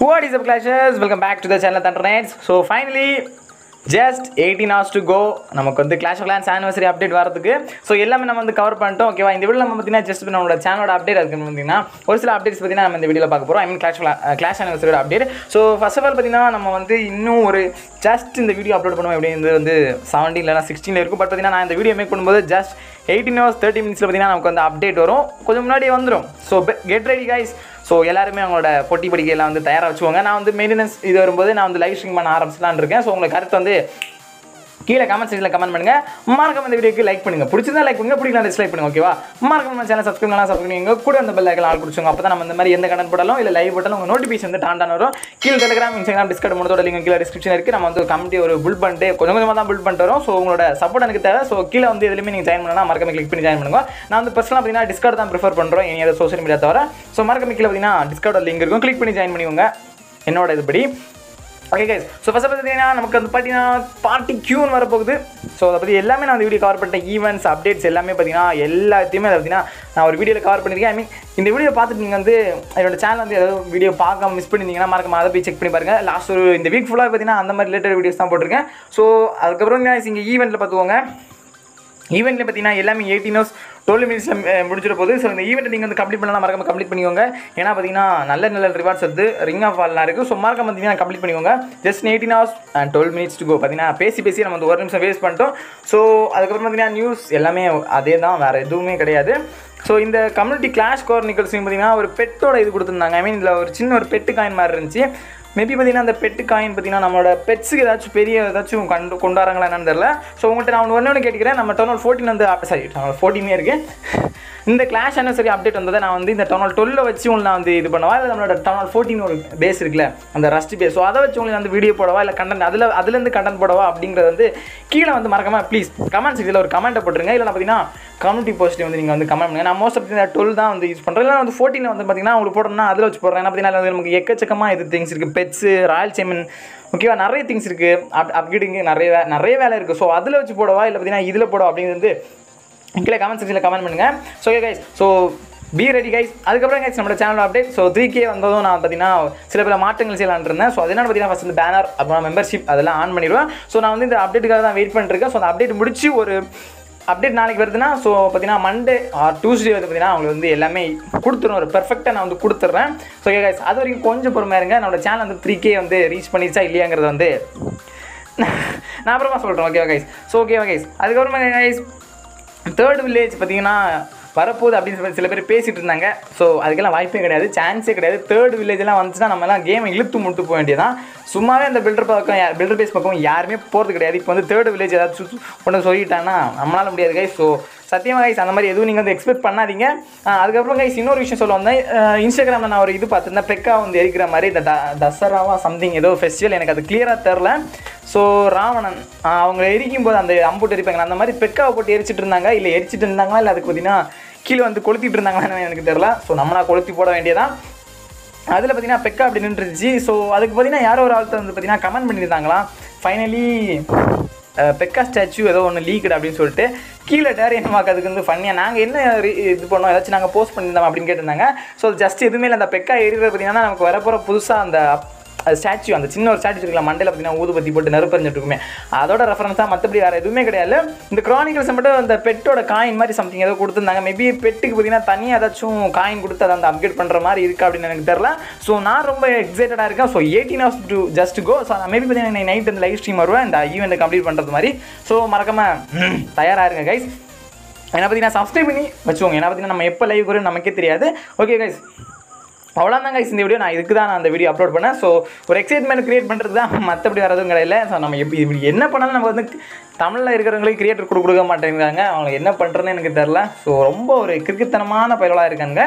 What is up clashers welcome back to the channel Thunder Knights so finally just eighteen hours to go நமக்கு வந்து Clash of Clans anniversary update வரதுக்கு so எல்லாமே நம்ம வந்து cover பண்ணிட்டோம் ஓகேவா இந்த வீடியோ நம்ம பார்த்தீங்கன்னா ஜஸ்ட் நம்மளோட சேனலோட அப்டேட் இருக்குன்னு பார்த்தீங்கன்னா ஒரு சில அப்டேட்ஸ் பார்த்தீங்கன்னா நம்ம இந்த வீடியோவில் பார்க்க போகிறோம் I mean clash clash ஆனிவர்சரியோட update so first of all பார்த்தீங்கன்னா நம்ம வந்து இன்னும் ஒரு ஜஸ்ட் இந்த வீடியோ அப்லோட் பண்ணுவோம் எப்படி வந்து செவன்டீன் இல்லைனா சிக்ஸ்டீனில் இருக்கும். பட் பார்த்தீங்கன்னா நான் இந்த வீடியோ மேக் பண்ணும்போது ஜஸ்ட் எயிட்டீன் ஹவர்ஸ் தேர்ட்டி மினிட்ஸில் பார்த்தீங்கன்னா நமக்கு வந்து அப்டேட் வரும். கொஞ்சம் முன்னாடியே வந்துடும் so get ready guys so எல்லாருமே அவங்களோட பொட்டி படிக்கையெல்லாம் வந்து தயாராக வச்சுக்கோங்க. நான் வந்து மெயின்டெனன்ஸ் இது வரும்போது நான் வந்து லைவ் ஸ்ட்ரீம் பண்ண ஆரம்பிச்சலான் இருக்கேன். ஸோ உங்களுக்கு கருத்து வந்து கீழே கமெண்ட் செக்ஷனில் கமெண்ட் பண்ணுங்க. மறக்காம இந்த வீடியோக்கு லைக் பண்ணுங்க. பிடிச்சிருந்தா லைக் பண்ணுங்க பிடிக்கலாம் டிஸ்லைக் பண்ணுங்க ஓகேவா மறக்காம நம்ம சேனல் சப்ஸ்கிரைப் பண்ணலாம் சப்ஸ்கிரைப் பண்ணுங்க கூட அந்த பெல் ஐக்கன் ஆள் பிடிச்சோங்க அப்போ தான் நம்ம இந்த மாதிரி எந்த கண்டென்ட் போட்டாலும் இல்லை லைவ் போட்டாலும் உங்கள் நோட்டிஃபிகேஷன் வந்து டாண்டான வரும் கீழே டெலிகிராம் இன்ஸ்டாகிராம் டிஸ்கட் மூணத்தோட லிங்க் கீழே டிஸ்கிரிப்ஷன் இருக்குது நம்ம வந்து ஒரு கமிட்டி ஒரு புல் பண்ணிட்டு கொஞ்சம் கொஞ்சமாக தான் புல் பண்ணிட்டு வரோம். ஸோ உங்களோட சப்போர்ட் எனக்கு தேவை. ஸோ கீழே வந்து எதுலையுமே நீங்கள் ஜாயின் பண்ணலாம் மறக்காம கிளிக் பண்ணி ஜாயின் பண்ணுங்க. நான் வந்து பர்சனலாக பார்த்தீங்கன்னா டிஸ்கவுண்ட் தான் ப்ரிஃபர் பண்ணுறோம் இனி அதை சோஷியல் மீடியா தவிர. ஸோ மறக்காம கீழே பார்த்தீங்கன்னா டிஸ்கவுட் லிங்க் இருக்கும். கிளிக் பண்ணி ஜாயின் பண்ணிக்கோங்க. என்னோட இதுபடி. ஓகே கைஸ் ஸோ ஃபஸ்ட் பார்த்தீங்கன்னா நமக்கு வந்து பார்த்தீங்கன்னா பார்ட்டி க்யூன் வரப்போகுது. ஸோ அதை பற்றி எல்லாமே நான் அந்த வீடியோ கவர் பண்ணிட்டேன். ஈவெண்ட்ஸ் அப்டேட்ஸ் எல்லாமே பார்த்தீங்கன்னா எல்லாத்தையுமே அதை பார்த்தீங்கன்னா நான் ஒரு வீடியோவில் கவர் பண்ணியிருக்கேன். ஐ மீன் இந்த வீடியோ பார்த்துட்டு நீங்கள் வந்து என்னோட சேனல் வந்து ஏதாவது வீடியோ பார்க்காம மிஸ் பண்ணியிருந்தீங்கன்னா மறக்காம அதை போய் செக் பண்ணி பாருங்கள் லாஸ்ட் ஒரு இந்த வீக் ஃபுல்லாக பார்த்தீங்கன்னா அந்த மாதிரி ரிலேட்டட் வீடியோஸ் தான் போட்டிருக்கேன். ஸோ அதுக்கப்புறம் guys இங்கே ஈவெண்ட்டில் பார்த்துக்கோங்க. ஈவெண்ட்டில் பார்த்தீங்கன்னா எல்லாமே எயிட்டீன் ஹவர்ஸ் டுவெல் மினிட்ஸில் முடிச்சிட போது ஸோ இந்த ஈவெண்ட்டை நீங்கள் வந்து கம்ப்ளீட் பண்ணலாம். மறக்காம கம்ப்ளீட் பண்ணிக்கோங்க. ஏன்னா பார்த்தீங்கன்னா நல்ல நல்ல ரிவார்ட்ஸ் வந்து ரிங் ஆஃப் ஆல்லாம் இருக்குது ஸோ மறக்காம பார்த்தீங்கன்னா கம்ப்ளீட் பண்ணிக்கோங்க. Just eighteen hours and twelve minutes to go பார்த்தீங்கன்னா பேசி பேசி நம்ம வந்து ஒரு நிமிஷம் வேஸ்ட் பண்ணிட்டோம். ஸோ அதுக்கப்புறம் பார்த்தீங்கன்னா நியூஸ் எல்லாமே அதே தான். வேறு எதுவுமே கிடையாது. ஸோ இந்த கம்யூனிட்டி கிளாஷ் கோர் நிகழ்ச்சியும் பார்த்தீங்கன்னா ஒரு பெட்டோட இது கொடுத்துருந்தாங்க. ஐ மீன் இதில் ஒரு சின்ன ஒரு பெட்டு காயின் மாதிரி இருந்துச்சு. மேபி பார்த்தீங்கன்னா அந்த பெட்டு காயின் பார்த்தீங்கன்னா நம்மளோட பெட்ஸுக்கு ஏதாச்சும் பெரிய ஏதாச்சும் கண்டு கொண்டு என்னன்னு தெரியல. ஸோ உங்கள்கிட்ட நான் ஒன்று ஒன்று கேட்கிறேன் நம்ம டவுன் ஃபோர்டீன் வந்து சாரி டவுன் ஃபோர்டீனே இருக்குது இந்த கிளாஷ் சரி அப்டேட் வந்ததை நான் வந்து இந்த டவுன் டுவெல்ல வச்சு உங்களை நான் வந்து இது பண்ணவா? இல்லை நம்மளோட டவுன் ஃபோர்டீன் ஒரு பேஸ் இருக்குல்ல அந்த ரஸ்ட் பேஸ் ஸோ அதை வச்சு உங்களுக்கு வந்து வீடியோ போடவா? இல்லை கண்டென்ட் அதில் அதுலேருந்து கண்டென்ட் போடவா? அப்படிங்கிறது வந்து கீழே வந்து மறக்காமல் ப்ளீஸ் கமெண்ட் செக்ஷனில் ஒரு கமெண்ட்டை போட்டுருங்க. இல்லை பார்த்தீங்கன்னா கம்யூனிட்டி போஸ்ட்டில் வந்து நீங்கள் வந்து கமெண்ட் பண்ணுங்க. நான் மோஸ்ட் ஆஃப் இந்த டுவெல் தான் வந்து யூஸ் பண்ணுறேன் இல்லை வந்து ஃபோர்டீனில் வந்து பார்த்தீங்கன்னா உங்களுக்கு போடணும்னா அதில் வச்சு போடுறேன். ஏன்னா பார்த்தீங்கன்னா நமக்கு எக்கச்சக்கமாக இது திங்ஸ் இருக்குது பெட்ஸு ராயல் சேமன் ஓகேவா நிறைய திங்ஸ் இருக்குது அப் அப்கிரேடிங் நிறைய நிறைய வேலை இருக்குது ஸோ அதில் வச்சு போடவா? இல்லை பார்த்தீங்கன்னா இதில் போடவா? அப்படிங்கிறது வந்து கீழே கமெண்ட் செக்ஷனில் கமெண்ட் பண்ணுங்கள் so okay guys so be ready guys அதுக்கப்புறம் கைஸ் நம்மளோட channel update so three K வந்ததும் நான் பார்த்தீங்கன்னா சில பல மாற்றங்கள் செய்யலான் இருந்தேன். ஸோ அதனால பார்த்தீங்கன்னா ஃபஸ்ட் இந்த பேனர் அப்புறம் மெம்பர்ஷிப் அதெல்லாம் ஆன் பண்ணிடுவேன். ஸோ நான் வந்து இந்த அப்டேட்டுக்காக தான் வெயிட் பண்ணிருக்கேன் ஸோ அந்த அப்டேட் முடிச்சு ஒரு அப்டேட் நாளைக்கு வருதுன்னா ஸோ பார்த்தீங்கன்னா மண்டே ஆர் டியூஸ்டே வந்து பார்த்தீங்கன்னா அவங்களுக்கு வந்து எல்லாமே கொடுத்துருவோம் ஒரு பெர்ஃபெக்டாக நான் வந்து கொடுத்துட்றேன். ஸோ ஓகே கைஸ் அது வரைக்கும் கொஞ்சம் பொறுமையாக இருங்க. நம்மளோட சேனல் வந்து த்ரீ கே வந்து ரீச் பண்ணிருச்சா இல்லையாங்கிறது வந்து நான் அப்புறமா சொல்கிறேன் ஓகேவா கைஸ் ஸோ ஓகேவா கைஸ் அதுக்கப்புறமா கைஸ் தேர்ட் வில்லேஜ் பார்த்தீங்கன்னா வரப்போகுது அப்படின்னு சொல்லி சில பேர் பேசிட்டு இருந்தாங்க. ஸோ அதுக்கெல்லாம் வாய்ப்பே கிடையாது. சான்ஸே கிடையாது. தேர்ட் வில்லேஜ்லாம் வந்துச்சுன்னா நம்மலாம் கேமை இழுத்து முட்டு போக வேண்டியதான் சும்மாவே அந்த பில்டர் பக்கம் பில்டர் பேஸ் பக்கம் யாருமே போகிறது கிடையாது. இப்போ வந்து தேர்ட் வில்லேஜ் ஏதாச்சும் ஒன்று சொல்லிட்டாங்கன்னா நம்மளால முடியாது கை ஸோ சத்தியமாக கைஸ் அந்த மாதிரி எதுவும் நீங்கள் வந்து எக்ஸ்பெக்ட் பண்ணாதீங்க. அதுக்கப்புறம் கைஸ் இன்னொரு விஷயம் சொல்ல வந்தேன். இன்ஸ்டாகிராமில் நான் ஒரு இது பார்த்துருந்தேன். பெக்கா வந்து எரிக்கிற மாதிரி இந்த த- தசராவா சம்திங் ஏதோ ஃபெஸ்டிவல் எனக்கு அது கிளியராக தெரில ஸோ ராவணன் அவங்க எரிக்கும் போது அந்த அம்புட்டு எரிப்பாங்க அந்த மாதிரி பெக்காவை போட்டு எரிச்சிட்டு இருந்தாங்க. இல்லை எரிச்சிட்டு இருந்தாங்களா? இல்லை அதுக்கு பார்த்தீங்கன்னா கீழே வந்து கொளுத்திட்டு இருந்தாங்களா எனக்கு தெரில ஸோ நம்மளா கொளுத்தி போட வேண்டியதான் அதில் பார்த்தீங்கன்னா பெக்கா அப்படி நின்றுச்சு ஸோ அதுக்கு பார்த்தீங்கன்னா யாரோ ஒரு ஆள்கிட்ட வந்து பார்த்தீங்கன்னா கமெண்ட் பண்ணியிருந்தாங்களா ஃபைனலி பெக்கா ஸ்டாச்சு ஏதோ ஒன்று லீக்டு அப்படின்னு சொல்லிட்டு கீழே டேரியன் மார்க் அதுக்கு வந்து ஃபன்னியாக நாங்கள் என்ன இது பண்ணோம்? ஏதாச்சும் நாங்கள் போஸ்ட் பண்ணியிருந்தோம் அப்படின்னு கேட்டிருந்தாங்க. ஸோ ஜஸ்ட் எதுவுமே இல்லை. அந்த பெக்கா ஏரியில் பார்த்தீங்கன்னா நமக்கு வரப்போகிற புதுசாக அந்த ஸ்டாச்சு அந்த சின்ன ஒரு ஸ்டாச்சு இருக்குல்ல மண்டையில் பார்த்தீங்கன்னா ஊதுபத்தி போட்டு நெருப்பறிஞ்சிட்டு இருக்குமே அதோட ரெஃபரன்ஸாக மற்றபடி வேறு எதுவுமே கிடையாது. இந்த க்ரானிக்கல்ஸ் மட்டும் அந்த பெட்டோட காயின் மாதிரி சம்திங் ஏதோ கொடுத்துருந்தாங்க. மேபி பெட்டுக்கு பார்த்தீங்கன்னா தனியாக ஏதாச்சும் காயின் கொடுத்து அதை அந்த அப்டேட் பண்ணுற மாதிரி இருக்கா அப்படின்னு எனக்கு தெரில ஸோ நான் ரொம்ப எக்ஸைட்டடாக இருக்கேன். So eighteen hours to just go so maybe பார்த்தீங்கன்னா நைட் அந்த லைவ் ஸ்ட்ரீம் வருவேன். இந்த ஈவெண்ட்டை கம்ப்ளீட் பண்ணுறது மாதிரி. ஸோ மறக்காமல் தயாராக இருங்க கைஸ் என்ன பார்த்தீங்கன்னா சப்ஸ்கிரைப் பண்ணி வச்சுக்கோங்க. ஏன்னா பார்த்தீங்கன்னா நம்ம எப்போ லைவ் வரும் நமக்கே தெரியாது. ஓகே கைஸ் அவ்வளோதான் கைஸ் இந்த வீடியோ நான் இதுக்கு தான் நான் அந்த வீடியோ அப்லோட் பண்ணேன். ஸோ ஒரு எக்ஸைட்மெண்ட் கிரியேட் பண்ணுறது தான் மற்றபடி வரதும் கிடையாது ஸோ நம்ம எப்படி இப்படி என்ன பண்ணாலும் நம்ம வந்து தமிழில் இருக்கிறவங்களுக்கு கிரியேட்டர் கொடுக்க கொடுக்க மாட்டேங்கிறாங்க. அவங்க என்ன பண்ணுறதுன்னு எனக்கு தெரில ஸோ ரொம்ப ஒரு கிரிக்கத்தனமான பயலாக இருக்காங்க.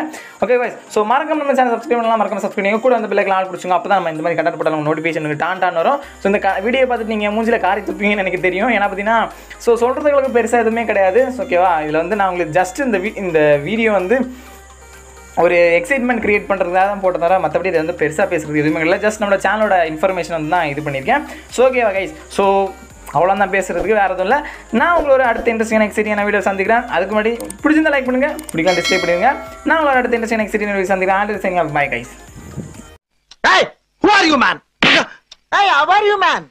ஓகே கைஸ் ஸோ மறக்காம நம்ம சேனல் சப்ஸ்கிரைப் பண்ணலாம். மறக்காம சப்ஸ்கிரைப் பண்ணி கூட வந்து பிள்ளைக்கு ஆள் பிடிச்சிங்க அப்போ தான் நம்ம இந்த மாதிரி கண்டக்ட் பண்ணலாம் நோட்டிஃபிகேஷனுக்கு டான் டான் வரும். ஸோ இந்த வீடியோ பார்த்துட்டு நீங்கள் மூஞ்சில் காரி துப்பீங்கன்னு எனக்கு தெரியும். ஏன்னா பார்த்தீங்கன்னா ஸோ சொல்கிறதுக்கு பெருசாக எதுவுமே கிடையாது. ஓகேவா இதில் வந்து நான் உங்களுக்கு ஜஸ்ட் இந்த வீ இந்த வீடியோ வந்து ஒரு எக்ஸைட்மெண்ட் கிரியேட் பண்ணுறதுக்காக தான் போட்ட மற்றபடி இது வந்து பெருசாக பேசுகிறது எதுவுமே இல்லை. ஜஸ்ட் நம்மளோட சேனலோட இன்ஃபர்மேஷன் வந்து தான் இது பண்ணியிருக்கேன். ஸோ ஓகேவா கைஸ் ஸோ அவ்வளோதான் பேசுகிறதுக்கு வேறு எதுவும் இல்லை. நான் உங்களோட அடுத்த இன்ட்ரெஸ்டிங்கான எக்ஸைட்டியான வீடியோ சந்திக்கிறேன். அதுக்கு முன்னாடி பிடிச்சிருந்தா லைக் பண்ணுங்கள் பிடிக்கலாம் டிஸ்பிளே பண்ணுங்க நான் உங்களோட அடுத்த இன்ட்ரெஸ்டிங் எக்ஸைட்டிங் வீடியோ சந்திக்கிறேன். And bye guys Hey, Who are you, man? Hey, how are you, man?